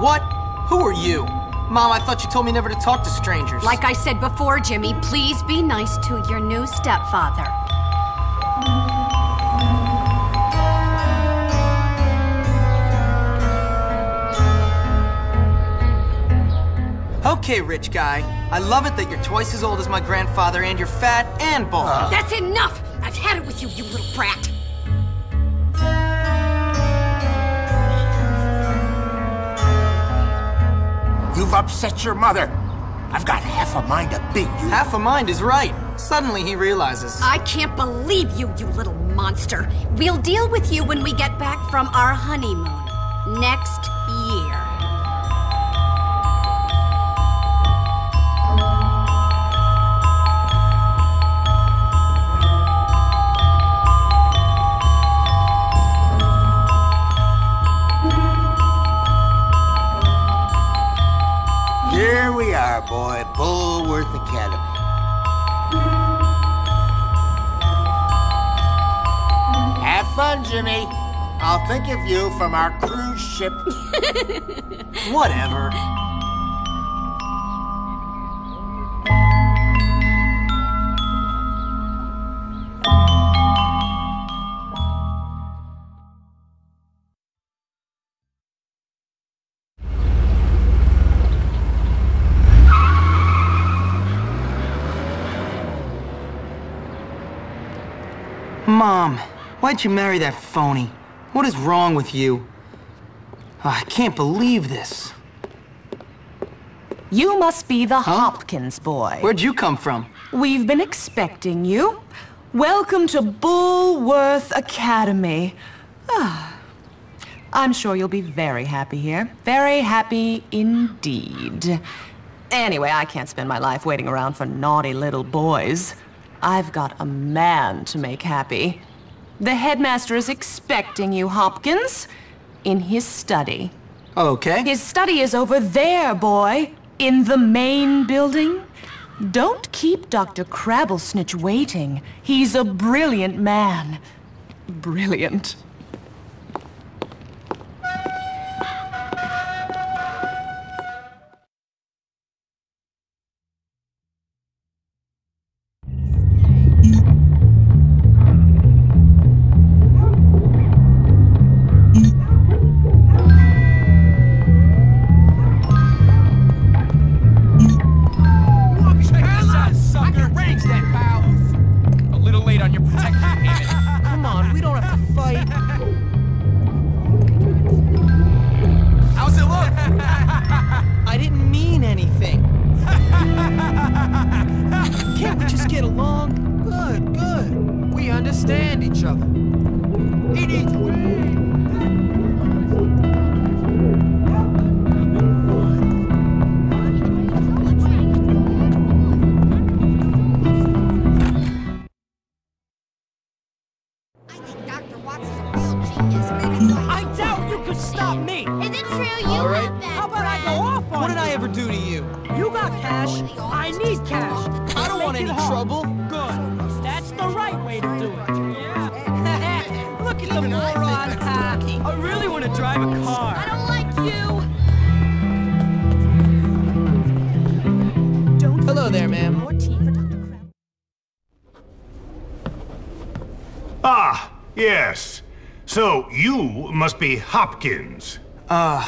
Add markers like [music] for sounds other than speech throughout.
What? Who are you? Mom, I thought you told me never to talk to strangers. Like I said before, Jimmy, please be nice to your new stepfather. Okay, rich guy. I love it that you're twice as old as my grandfather and you're fat and bald. That's enough! I've had it with you, you little brat! You've upset your mother. I've got half a mind to beat you. Half a mind is right. Suddenly he realizes. I can't believe you, you little monster. We'll deal with you when we get back from our honeymoon. Next year. We are, boy. Bullworth Academy. Have fun, Jimmy. I'll think of you from our cruise ship. [laughs] Whatever. Mom, why'd you marry that phony? What is wrong with you? Ah, I can't believe this. You must be the Hopkins boy. Where'd you come from? We've been expecting you. Welcome to Bullworth Academy. Ah, I'm sure you'll be very happy here. Very happy indeed. Anyway, I can't spend my life waiting around for naughty little boys. I've got a man to make happy. The headmaster is expecting you, Hopkins, in his study. Okay. His study is over there, boy. In the main building. Don't keep Dr. Crabblesnitch waiting. He's a brilliant man. Brilliant. I think Dr. Watts is a real genius. I doubt you could stop me! Is it true? You have that! How about I go off on it? What did I ever do to you? You got cash. I need cash. I don't want any trouble. Good. That's the right way to do it. Yeah. Look at moron. I really want to drive a car. I don't like you. Hello there, ma'am. More tea for Dr. Crab. Ah, yes. So you must be Hopkins. Uh,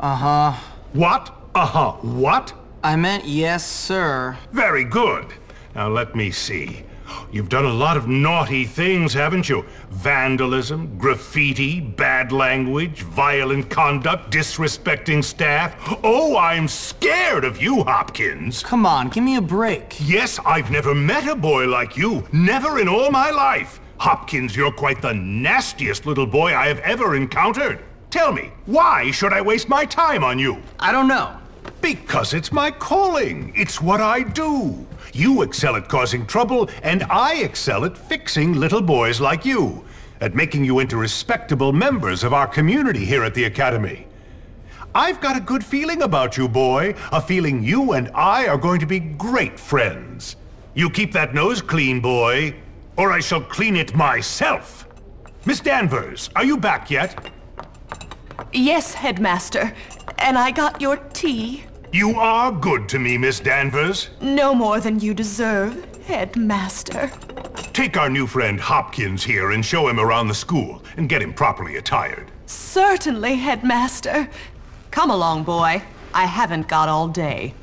Uh-huh. What? Uh-huh. What? I meant yes, sir. Very good. Now let me see. You've done a lot of naughty things, haven't you? Vandalism, graffiti, bad language, violent conduct, disrespecting staff. Oh, I'm scared of you, Hopkins. Come on, give me a break. Yes, I've never met a boy like you. Never in all my life. Hopkins, you're quite the nastiest little boy I have ever encountered. Tell me, why should I waste my time on you? I don't know. Because it's my calling. It's what I do. You excel at causing trouble, and I excel at fixing little boys like you, at making you into respectable members of our community here at the Academy. I've got a good feeling about you, boy. A feeling you and I are going to be great friends. You keep that nose clean, boy. or I shall clean it myself. Miss Danvers, are you back yet? Yes, Headmaster. And I got your tea. You are good to me, Miss Danvers. No more than you deserve, Headmaster. Take our new friend Hopkins here and show him around the school and get him properly attired. Certainly, Headmaster. Come along, boy. I haven't got all day.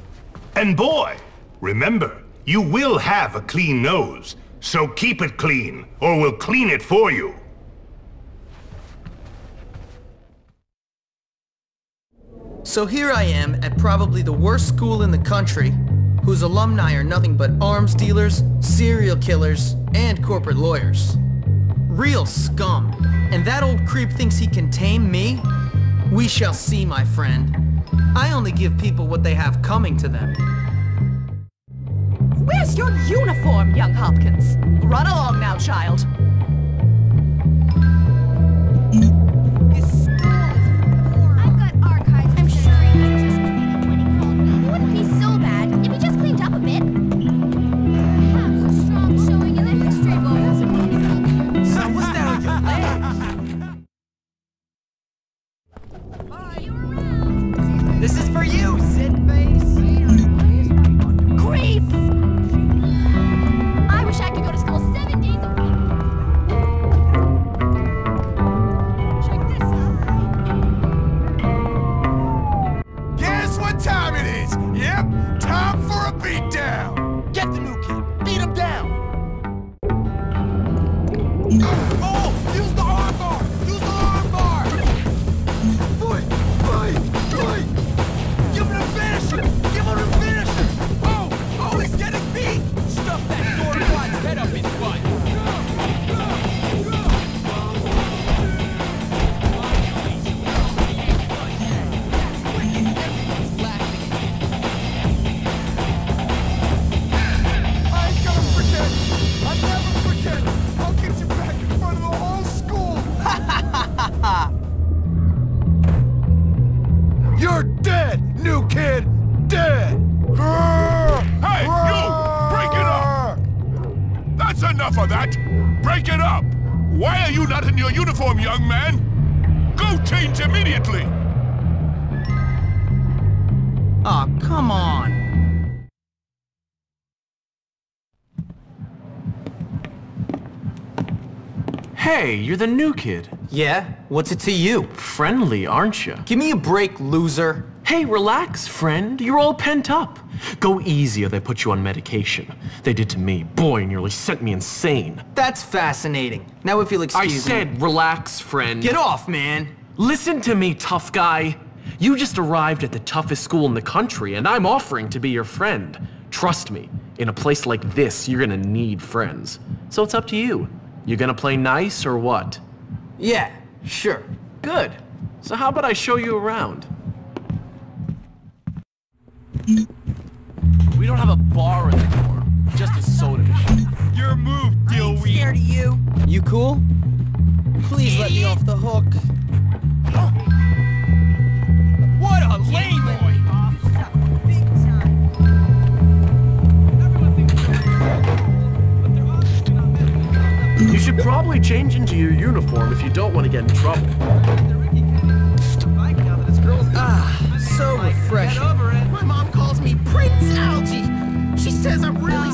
And boy, remember, you will have a clean nose. So keep it clean, or we'll clean it for you. So here I am at probably the worst school in the country, whose alumni are nothing but arms dealers, serial killers, and corporate lawyers. Real scum. And that old creep thinks he can tame me? We shall see, my friend. I only give people what they have coming to them. Where's your uniform, young Hopkins? Run along now, child. Immediately! Aw, come on. Hey, you're the new kid. Yeah? What's it to you? Friendly, aren't you? Give me a break, loser. Hey, relax, friend. You're all pent up. Go easy or they put you on medication. They did to me. Boy, nearly sent me insane. That's fascinating. Now if you'll I excuse me. I said relax, friend. Get off, man. Listen to me, tough guy. You just arrived at the toughest school in the country, and I'm offering to be your friend. Trust me, in a place like this, you're gonna need friends. So it's up to you. You gonna play nice or what? Yeah, sure. Good. So how about I show you around? We don't have a bar in the dorm, just a soda machine. Your move, Dillweed. Scared of you. You cool? Please let me off the hook. You should probably change into your uniform if you don't want to get in trouble. Ah, so refreshing. My mom calls me Prince Algie. She says I'm really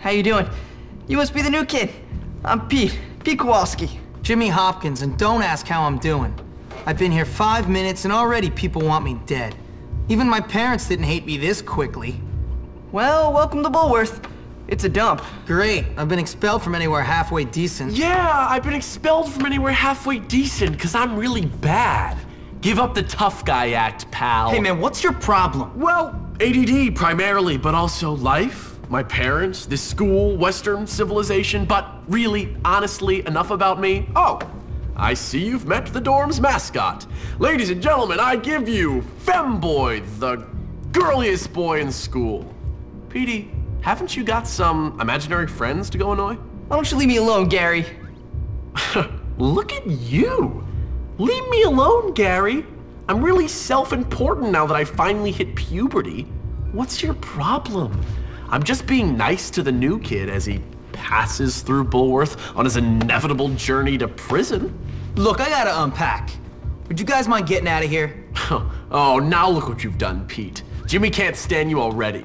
how you doing? You must be the new kid. I'm Pete, Pete Kowalski. Jimmy Hopkins, and don't ask how I'm doing. I've been here five minutes and already people want me dead. Even my parents didn't hate me this quickly. Well, welcome to Bullworth. It's a dump. Great. I've been expelled from anywhere halfway decent. Yeah, I've been expelled from anywhere halfway decent because I'm really bad. Give up the tough guy act, pal. Hey man, what's your problem? Well, ADD primarily, but also life, my parents, this school, Western civilization, but really, honestly, enough about me. Oh, I see you've met the dorm's mascot. Ladies and gentlemen, I give you Femboy, the girliest boy in school. Petey, Haven't you got some imaginary friends to go annoy? Why don't you leave me alone, Gary? [laughs] Look at you! Leave me alone, Gary! I'm really self-important now that I finally hit puberty. What's your problem? I'm just being nice to the new kid as he passes through Bullworth on his inevitable journey to prison. Look, I gotta unpack. Would you guys mind getting out of here? [laughs] oh, now look what you've done, Pete. Jimmy can't stand you already.